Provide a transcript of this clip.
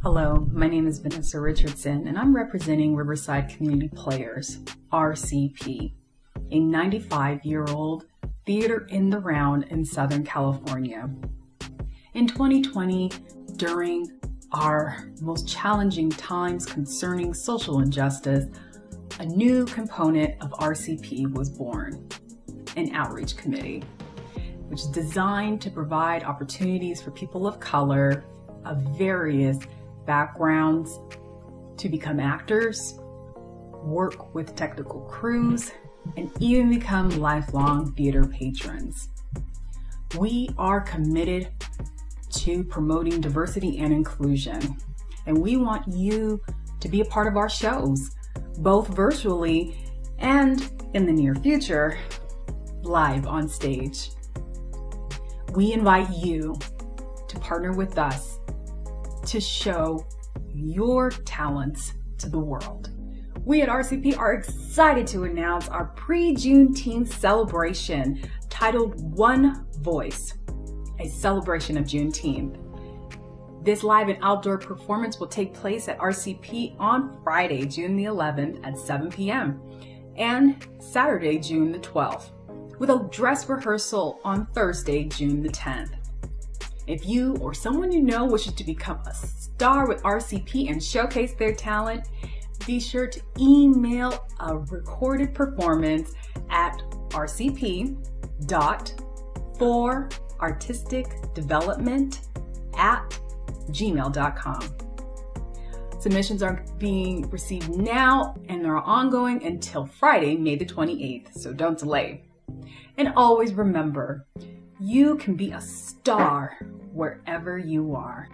Hello, my name is Vanessa Richardson, and I'm representing Riverside Community Players, RCP, a 95 year old theater in the round in Southern California. In 2020, during our most challenging times concerning social injustice, a new component of RCP was born an outreach committee, which is designed to provide opportunities for people of color of various backgrounds to become actors, work with technical crews, and even become lifelong theater patrons. We are committed to promoting diversity and inclusion, and we want you to be a part of our shows, both virtually and in the near future, live on stage. We invite you to partner with us to show your talents to the world. We at RCP are excited to announce our pre-Juneteenth celebration titled One Voice, a celebration of Juneteenth. This live and outdoor performance will take place at RCP on Friday, June the 11th at 7 p.m. and Saturday, June the 12th, with a dress rehearsal on Thursday, June the 10th. If you or someone you know wishes to become a star with RCP and showcase their talent, be sure to email a recorded performance at rcp.forartisticdevelopment at gmail.com. Submissions are being received now and are ongoing until Friday, May the 28th, so don't delay. And always remember, you can be a star wherever you are.